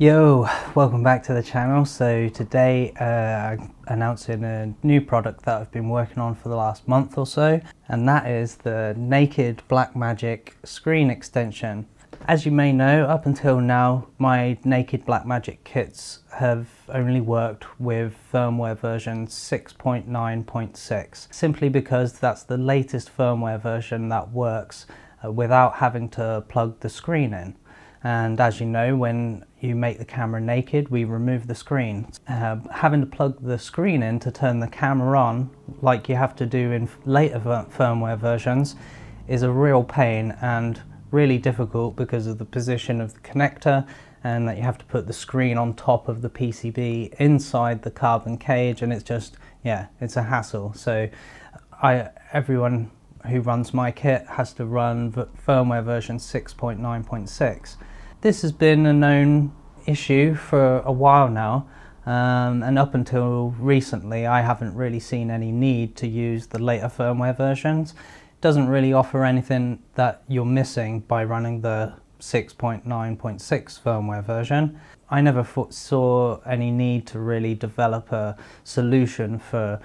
Yo, welcome back to the channel. So today uh, I'm announcing a new product that I've been working on for the last month or so and that is the Naked Blackmagic screen extension. As you may know, up until now my Naked Blackmagic kits have only worked with firmware version 6.9.6 simply because that's the latest firmware version that works uh, without having to plug the screen in and as you know when you make the camera naked we remove the screen. Uh, having to plug the screen in to turn the camera on like you have to do in later firmware versions is a real pain and really difficult because of the position of the connector and that you have to put the screen on top of the PCB inside the carbon cage and it's just yeah it's a hassle so I everyone who runs my kit has to run firmware version 6.9.6 this has been a known issue for a while now um, and up until recently I haven't really seen any need to use the later firmware versions. It doesn't really offer anything that you're missing by running the 6.9.6 firmware version. I never saw any need to really develop a solution for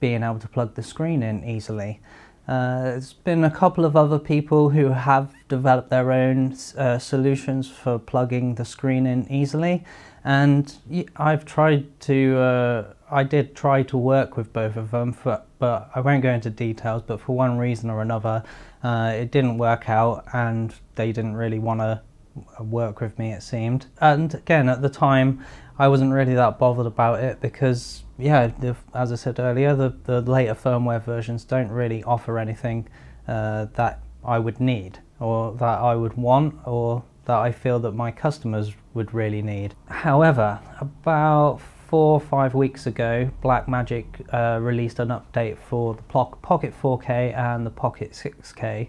being able to plug the screen in easily. Uh, there's been a couple of other people who have developed their own uh, solutions for plugging the screen in easily. And I've tried to, uh, I did try to work with both of them for, but I won't go into details but for one reason or another uh, it didn't work out and they didn't really want to work with me it seemed. And again at the time I wasn't really that bothered about it because yeah, the, as I said earlier, the, the later firmware versions don't really offer anything uh, that I would need or that I would want or that I feel that my customers would really need. However, about four or five weeks ago, Blackmagic uh, released an update for the Pocket 4K and the Pocket 6K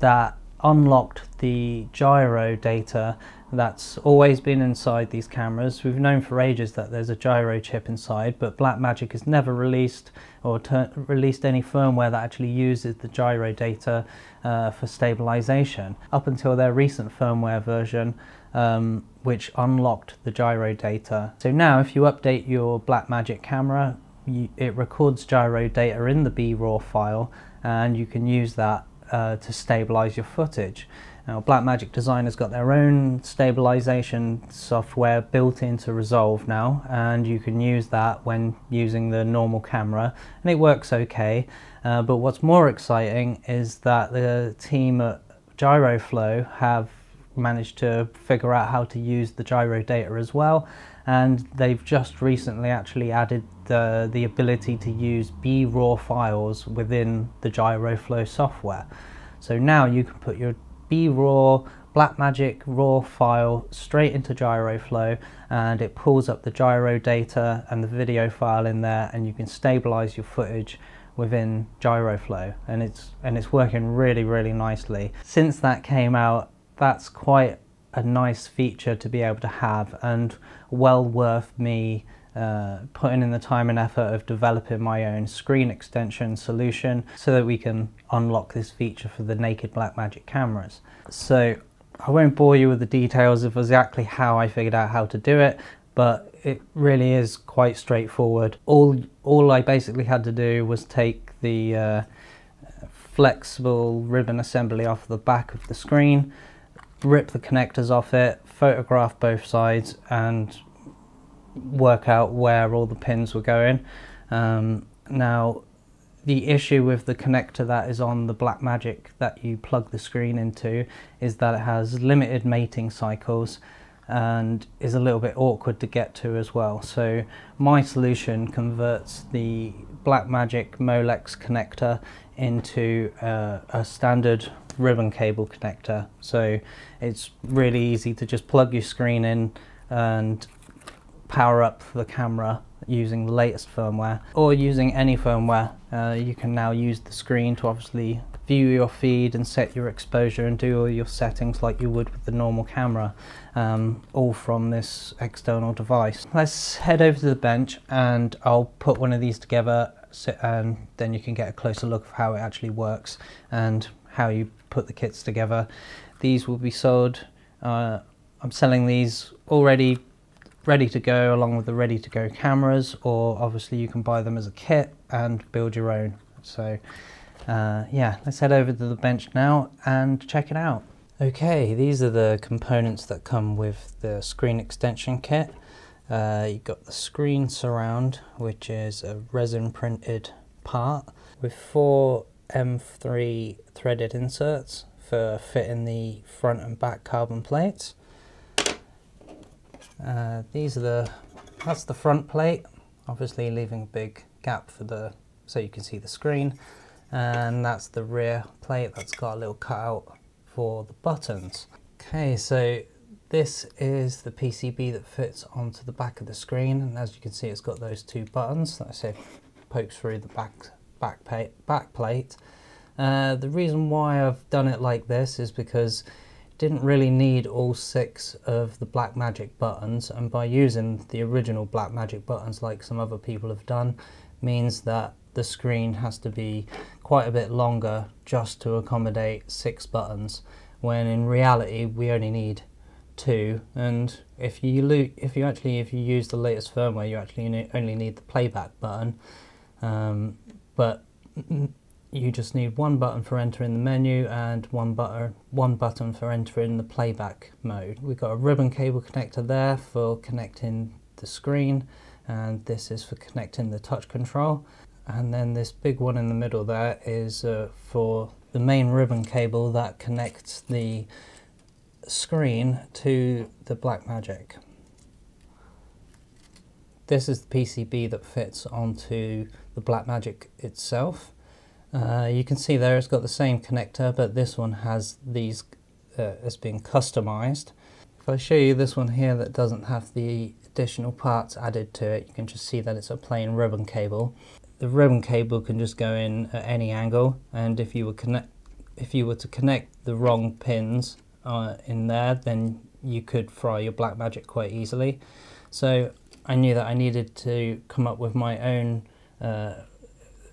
that unlocked the gyro data that's always been inside these cameras. We've known for ages that there's a gyro chip inside, but Blackmagic has never released or released any firmware that actually uses the gyro data uh, for stabilization up until their recent firmware version, um, which unlocked the gyro data. So now if you update your Blackmagic camera, you, it records gyro data in the B-RAW file and you can use that uh, to stabilize your footage. Now Blackmagic Design has got their own stabilization software built into Resolve now and you can use that when using the normal camera and it works okay uh, but what's more exciting is that the team at Gyroflow have managed to figure out how to use the gyro data as well and they've just recently actually added the, the ability to use B-RAW files within the Gyroflow software. So now you can put your B-RAW Blackmagic RAW file straight into Gyroflow and it pulls up the gyro data and the video file in there and you can stabilize your footage within Gyroflow and it's and it's working really really nicely. Since that came out that's quite a nice feature to be able to have and well worth me uh, putting in the time and effort of developing my own screen extension solution so that we can unlock this feature for the naked Blackmagic cameras. So I won't bore you with the details of exactly how I figured out how to do it, but it really is quite straightforward. All, all I basically had to do was take the uh, flexible ribbon assembly off the back of the screen, rip the connectors off it, photograph both sides and work out where all the pins were going. Um, now the issue with the connector that is on the Blackmagic that you plug the screen into is that it has limited mating cycles and is a little bit awkward to get to as well. So my solution converts the Blackmagic Molex connector into uh, a standard ribbon cable connector. So it's really easy to just plug your screen in and power up the camera using the latest firmware or using any firmware. Uh, you can now use the screen to obviously view your feed and set your exposure and do all your settings like you would with the normal camera um, all from this external device. Let's head over to the bench and I'll put one of these together and then you can get a closer look of how it actually works and how you put the kits together. These will be sold uh, I'm selling these already ready to go along with the ready to go cameras or obviously you can buy them as a kit and build your own. So uh, yeah, let's head over to the bench now and check it out. Okay, these are the components that come with the screen extension kit. Uh, you've got the screen surround, which is a resin printed part with four M3 threaded inserts for fitting the front and back carbon plates. Uh, these are the, that's the front plate, obviously leaving a big gap for the, so you can see the screen. And that's the rear plate that's got a little cutout for the buttons. Okay, so this is the PCB that fits onto the back of the screen. And as you can see, it's got those two buttons that I said pokes through the back, back, back plate. Uh, the reason why I've done it like this is because didn't really need all six of the Blackmagic buttons and by using the original Blackmagic buttons like some other people have done means that the screen has to be quite a bit longer just to accommodate six buttons when in reality we only need two. And if you look if you actually if you use the latest firmware you actually only need the playback button. Um, but you just need one button for entering the menu and one, butter, one button for entering the playback mode. We've got a ribbon cable connector there for connecting the screen and this is for connecting the touch control and then this big one in the middle there is uh, for the main ribbon cable that connects the screen to the Blackmagic. This is the PCB that fits onto the Blackmagic itself uh, you can see there it's got the same connector, but this one has these uh, as being customized. If I show you this one here that doesn't have the additional parts added to it, you can just see that it's a plain ribbon cable. The ribbon cable can just go in at any angle, and if you were connect, if you were to connect the wrong pins uh, in there, then you could fry your Blackmagic quite easily. So I knew that I needed to come up with my own uh,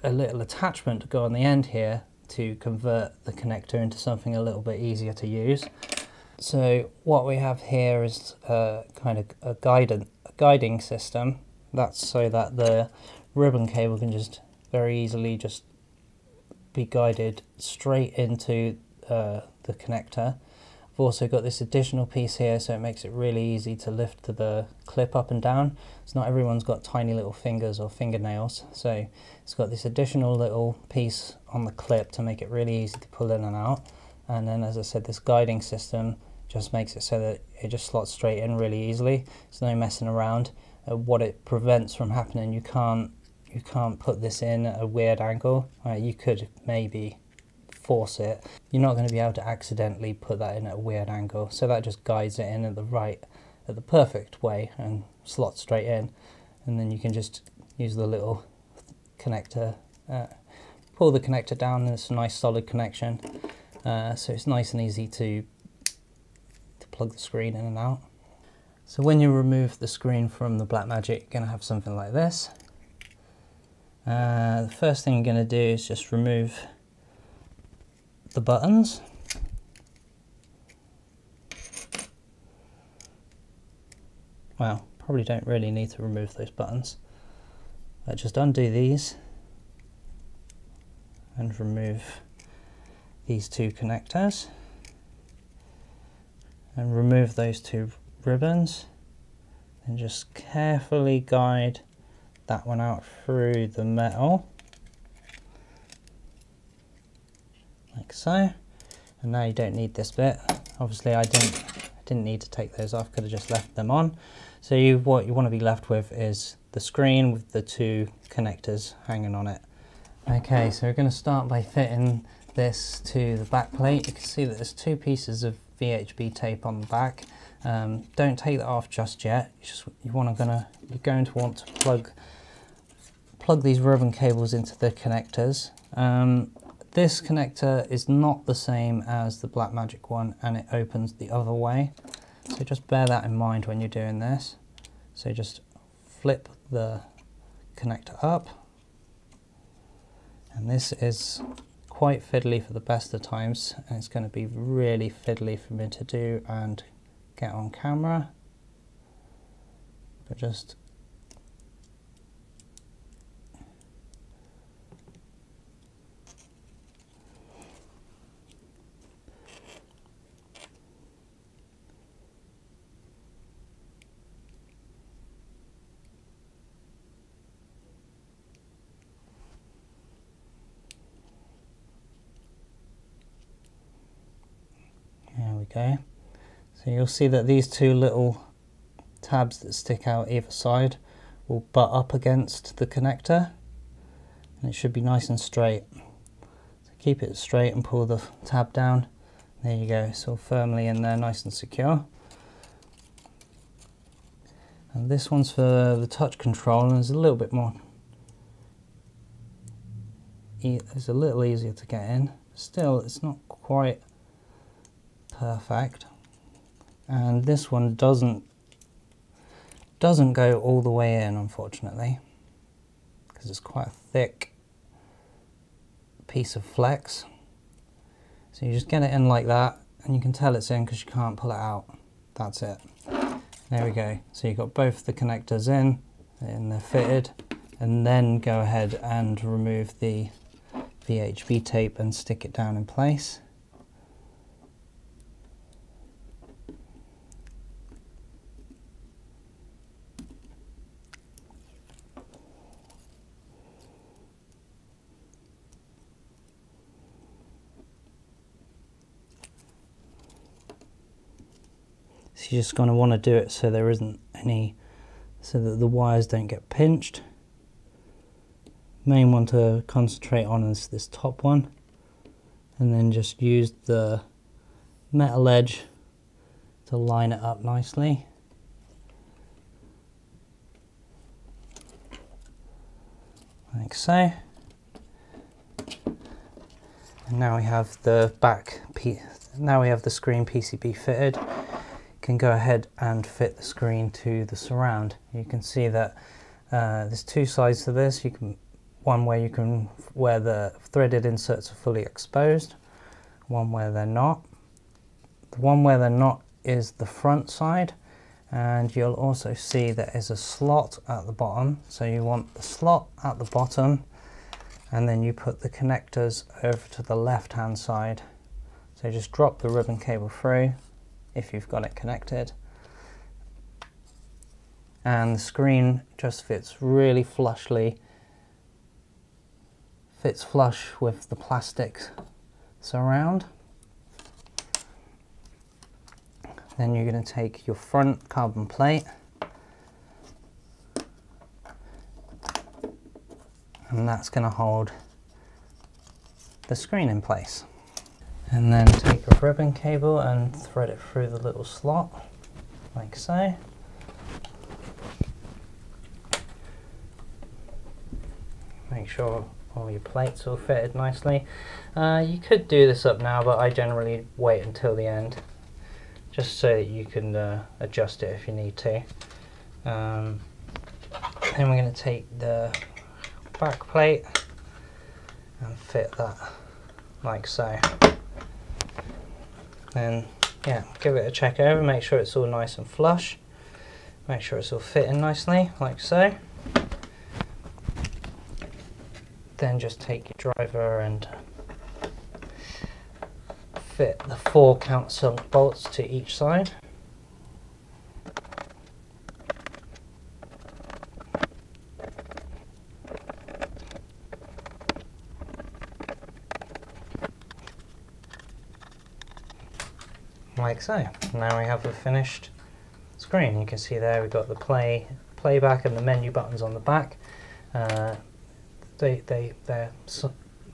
a little attachment to go on the end here to convert the connector into something a little bit easier to use. So what we have here is a kind of a, a guiding system. That's so that the ribbon cable can just very easily just be guided straight into uh, the connector. I've also got this additional piece here so it makes it really easy to lift the clip up and down. It's not everyone's got tiny little fingers or fingernails so it's got this additional little piece on the clip to make it really easy to pull in and out and then as I said this guiding system just makes it so that it just slots straight in really easily. There's no messing around. Uh, what it prevents from happening you can't you can't put this in at a weird angle. Uh, you could maybe force it, you're not going to be able to accidentally put that in at a weird angle. So that just guides it in at the right, at the perfect way and slots straight in. And then you can just use the little connector, uh, pull the connector down and it's a nice solid connection. Uh, so it's nice and easy to, to plug the screen in and out. So when you remove the screen from the Blackmagic, you're going to have something like this. Uh, the first thing you're going to do is just remove the buttons. Well, probably don't really need to remove those buttons. I just undo these and remove these two connectors and remove those two ribbons and just carefully guide that one out through the metal like so. And now you don't need this bit. Obviously I didn't, didn't need to take those off, could have just left them on. So you, what you want to be left with is the screen with the two connectors hanging on it. Okay, so we're going to start by fitting this to the back plate. You can see that there's two pieces of VHB tape on the back. Um, don't take that off just yet. You just you want to gonna you're going to want to plug plug these ribbon cables into the connectors. Um, this connector is not the same as the Blackmagic one and it opens the other way. So just bear that in mind when you're doing this. So just flip the connector up. And this is quite fiddly for the best of times and it's going to be really fiddly for me to do and get on camera, but just Go. So you'll see that these two little tabs that stick out either side will butt up against the connector and it should be nice and straight. So keep it straight and pull the tab down. There you go, it's all firmly in there, nice and secure. And this one's for the touch control and it's a little bit more, it's a little easier to get in. Still, it's not quite perfect. And this one doesn't doesn't go all the way in unfortunately because it's quite a thick piece of flex. So you just get it in like that and you can tell it's in because you can't pull it out. That's it. There we go. So you've got both the connectors in and they're fitted. And then go ahead and remove the VHB tape and stick it down in place you're just going to want to do it so there isn't any, so that the wires don't get pinched. Main one to concentrate on is this top one. And then just use the metal edge to line it up nicely. Like so. And now we have the back, now we have the screen PCB fitted can go ahead and fit the screen to the surround. You can see that uh, there's two sides to this. You can one where you can where the threaded inserts are fully exposed, one where they're not. The one where they're not is the front side and you'll also see there is a slot at the bottom so you want the slot at the bottom and then you put the connectors over to the left hand side so just drop the ribbon cable through if you've got it connected. And the screen just fits really flushly, fits flush with the plastic surround. Then you're going to take your front carbon plate and that's going to hold the screen in place and then take a ribbon cable and thread it through the little slot like so. Make sure all your plates are fitted nicely. Uh, you could do this up now but I generally wait until the end just so that you can uh, adjust it if you need to. Um, then we're going to take the back plate and fit that like so then yeah, give it a check over, make sure it's all nice and flush. Make sure it's all fitting nicely, like so. Then just take your driver and fit the four countersunk bolts to each side. Like so. Now we have a finished screen. You can see there we've got the play, playback and the menu buttons on the back. Uh, they, they, they're,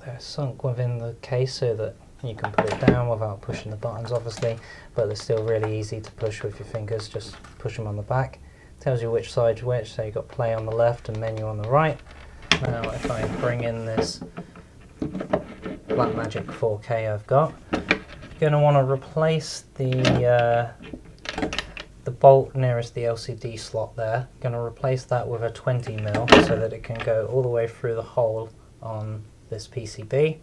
they're sunk within the case so that you can put it down without pushing the buttons obviously, but they're still really easy to push with your fingers, just push them on the back. Tells you which side's which, so you've got play on the left and menu on the right. Now if I bring in this Blackmagic 4K I've got, going to want to replace the uh, the bolt nearest the LCD slot there. Going to replace that with a 20 mil so that it can go all the way through the hole on this PCB.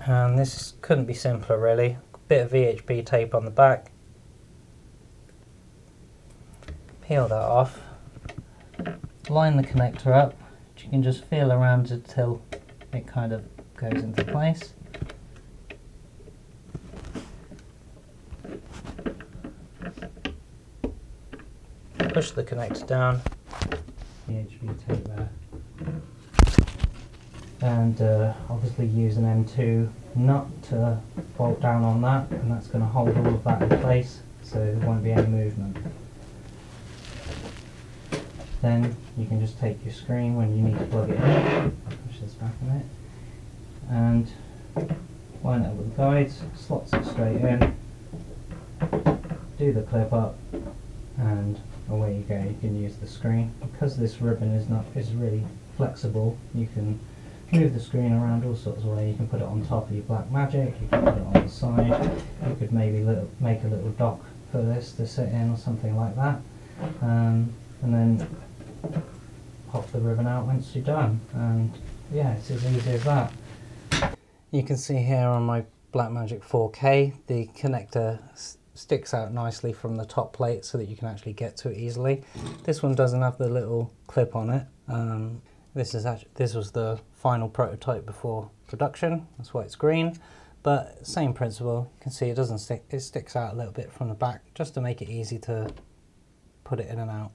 And this couldn't be simpler really. bit of VHB tape on the back. Peel that off. Line the connector up. You can just feel around until it kind of goes into place. Push the connector down. VHB tape there and uh, obviously use an M2 nut to bolt down on that and that's going to hold all of that in place so there won't be any movement. Then you can just take your screen when you need to plug it in, push this back a bit, and line it up with the guides, slots it straight in, do the clip up and away you go, you can use the screen. Because this ribbon is not is really flexible, you can move the screen around all sorts of ways. You can put it on top of your Blackmagic, you can put it on the side, you could maybe little, make a little dock for this to sit in or something like that. Um, and then pop the ribbon out once you're done. And yeah, it's as easy as that. You can see here on my Blackmagic 4K, the connector sticks out nicely from the top plate so that you can actually get to it easily. This one doesn't have the little clip on it. Um, this is actually, this was the final prototype before production. That's why it's green. But same principle. You can see it doesn't stick. It sticks out a little bit from the back just to make it easy to put it in and out.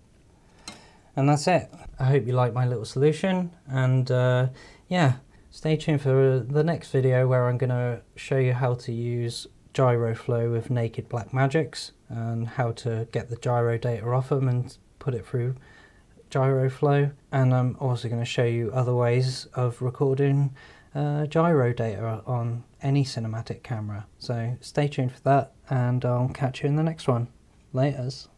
And that's it. I hope you like my little solution. And uh, yeah, stay tuned for the next video where I'm going to show you how to use GyroFlow with naked Blackmagics and how to get the gyro data off them and put it through GyroFlow and I'm also going to show you other ways of recording uh, gyro data on any cinematic camera. So stay tuned for that and I'll catch you in the next one. Laters.